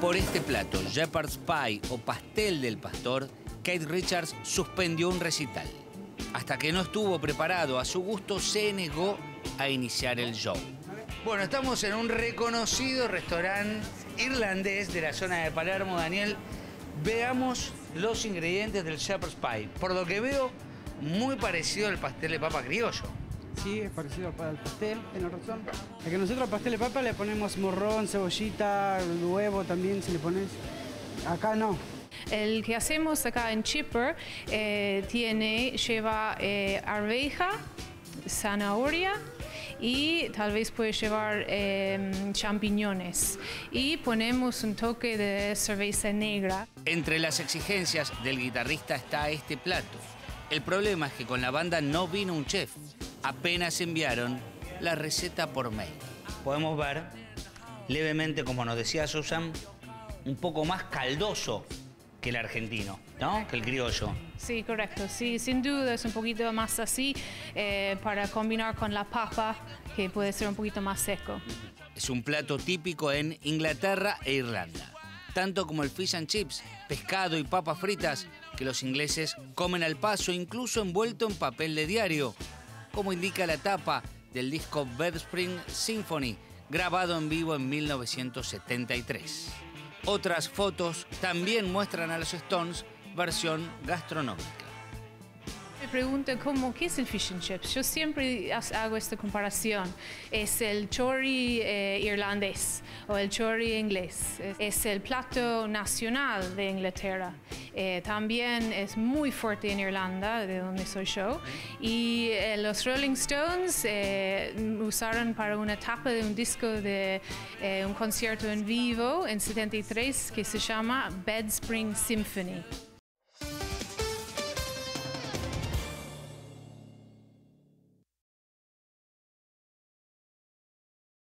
Por este plato, Shepherd's Pie o pastel del pastor, Kate Richards suspendió un recital. Hasta que no estuvo preparado a su gusto, se negó a iniciar el show. Bueno, estamos en un reconocido restaurante irlandés de la zona de Palermo, Daniel. Veamos los ingredientes del shepherd's pie. Por lo que veo, muy parecido al pastel de papa criollo. Sí, es parecido al pastel, tiene razón. Es que nosotros al pastel de papa le ponemos morrón, cebollita, huevo también si le pones. Acá no. El que hacemos acá en Chipper eh, tiene, lleva eh, arveja, zanahoria, y tal vez puede llevar em, champiñones y ponemos un toque de cerveza negra. Entre las exigencias del guitarrista está este plato. El problema es que con la banda no vino un chef, apenas enviaron la receta por mail. Podemos ver levemente, como nos decía Susan, un poco más caldoso que el argentino, ¿no? Que el criollo. Sí, correcto. Sí, sin duda es un poquito más así eh, para combinar con la papa, que puede ser un poquito más seco. Es un plato típico en Inglaterra e Irlanda. Tanto como el fish and chips, pescado y papas fritas, que los ingleses comen al paso, incluso envuelto en papel de diario, como indica la tapa del disco Bed Spring Symphony, grabado en vivo en 1973. Otras fotos también muestran a los Stones versión gastronómica. Me pregunto cómo, ¿qué es el fish and chips? Yo siempre hago esta comparación. Es el chori eh, irlandés o el chori inglés. Es el plato nacional de Inglaterra. Eh, también es muy fuerte en Irlanda, de donde soy yo. Y eh, los Rolling Stones usaron para una etapa de un disco de un concierto en vivo en 73 que se llama Bed Spring Symphony.